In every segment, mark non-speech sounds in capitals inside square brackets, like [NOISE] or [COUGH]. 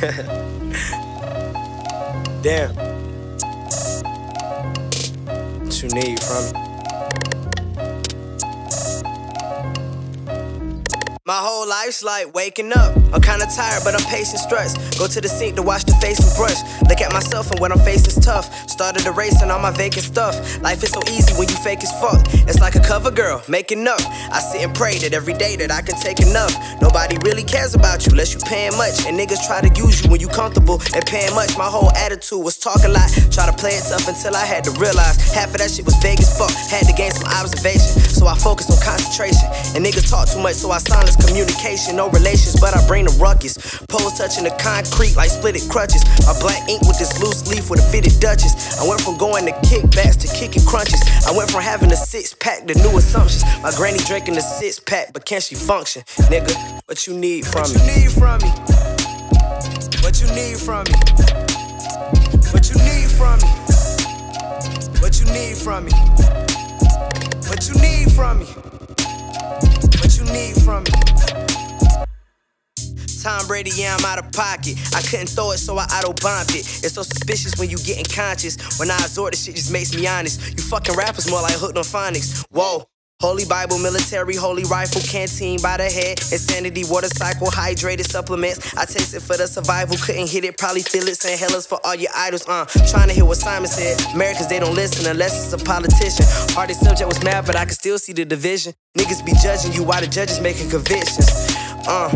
[LAUGHS] Damn. What you need from My whole life's like waking up. I'm kinda tired, but I'm pacing struts. Go to the sink to wash the face and brush. Look at myself and what I'm facing's tough. Started erasing all my vacant stuff. Life is so easy when you fake as fuck. It's like a cover girl making up. I sit and pray that every day that I can take enough. Nobody really cares about you unless you paying much. And niggas try to use you when you comfortable and paying much. My whole attitude was talk a lot. Try to play it tough until I had to realize half of that shit was vague as fuck. Had to gain some observation. So I focus on concentration. And niggas talk too much, so I silence communication. No relations, but I bring the ruckus. Poles touching the concrete like splitted crutches. My black ink with this loose leaf with a fitted duchess. I went from going to kickbacks to kicking crunches. I went from having a six pack to new assumptions. My granny drinking a six pack, but can she function? Nigga, what you need from me? What you need from me? What you need from me? What you need from me? What you need from me? What you need from me? What you need from me? Tom Brady, yeah, I'm out of pocket. I couldn't throw it, so I auto bombed it. It's so suspicious when you getting conscious. When I absorb the shit, just makes me honest. You fucking rappers more like hooked on phonics. Whoa. Holy Bible, military, holy rifle, canteen by the head, insanity, water cycle, hydrated supplements. I tasted for the survival, couldn't hit it, probably feel it. Saying hellas for all your idols, uh. Trying to hear what Simon said. Americans, they don't listen unless it's a politician. Hardest subject was mad, but I can still see the division. Niggas be judging you while the judges making convictions. Uh,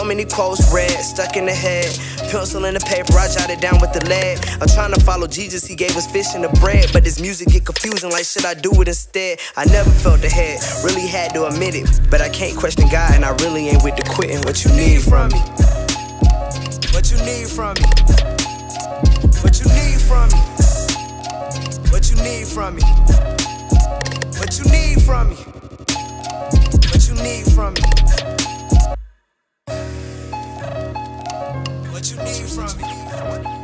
so many quotes read, stuck in the head. Pencil in the paper, I jotted down with the lead. I'm trying to follow Jesus, he gave us fish and the bread. But this music get confusing, like should I do it instead? I never felt the head, really had to admit it. But I can't question God, and I really ain't with the quitting. What you need from me? What you need from me? What you need from me? What you need from me? What you need from me? What you need from me? from me.